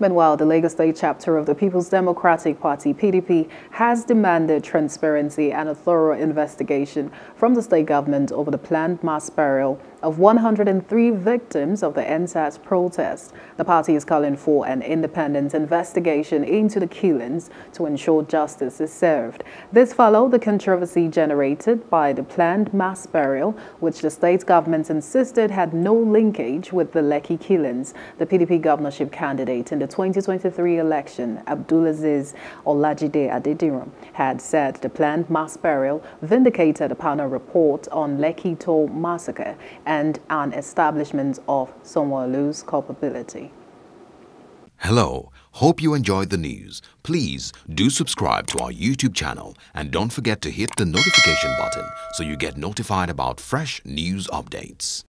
Meanwhile, the Lagos State chapter of the People's Democratic Party, PDP, has demanded transparency and a thorough investigation from the state government over the planned mass burial of 103 victims of the EndSARS protest. The party is calling for an independent investigation into the killings to ensure justice is served. This followed the controversy generated by the planned mass burial, which the state government insisted had no linkage with the Lekki killings. The PDP governorship candidate in the 2023 election, Abdulaziz Olajide Adediran, had said the planned mass burial vindicated a panel report on Lekki Toll massacre and an establishment of Sanwo-Olu's culpability. Hello, hope you enjoyed the news. Please do subscribe to our YouTube channel and don't forget to hit the notification button so you get notified about fresh news updates.